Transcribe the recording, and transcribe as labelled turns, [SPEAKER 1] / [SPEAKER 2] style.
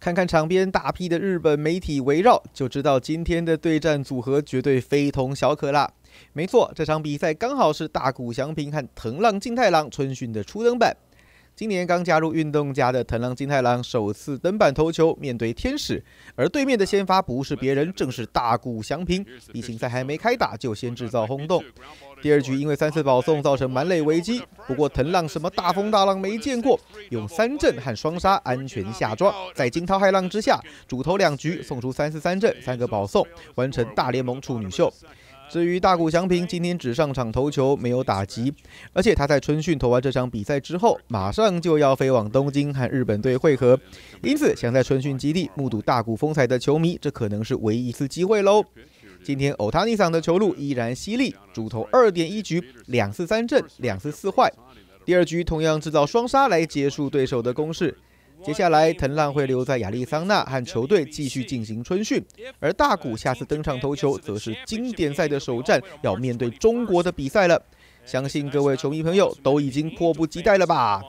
[SPEAKER 1] 看看场边大批的日本媒体围绕，就知道今天的对战组合绝对非同小可啦。没错，这场比赛刚好是大谷翔平和藤浪静太郎春训的初登板。今年刚加入运动家的藤浪金太郎首次登板投球，面对天使，而对面的先发不是别人，正是大谷翔平。比赛还没开打就先制造轰动。第二局因为三次保送造成满垒危机，不过藤浪什么大风大浪没见过，用三振和双杀安全下庄，在惊涛骇浪之下，主投两局送出三次三振三个保送，完成大联盟处女秀。至于大谷翔平，今天只上场投球，没有打击，而且他在春训投完这场比赛之后，马上就要飞往东京和日本队会合，因此想在春训基地目睹大谷风采的球迷，这可能是唯一一次机会喽。今天欧塔尼桑的球路依然犀利，主投二点一局，两次三振，两次四坏，第二局同样制造双杀来结束对手的攻势。接下来，藤浪会留在亚利桑那和球队继续进行春训，而大谷下次登场投球，则是经典赛的首战，要面对中国的比赛了。相信各位球迷朋友都已经迫不及待了吧？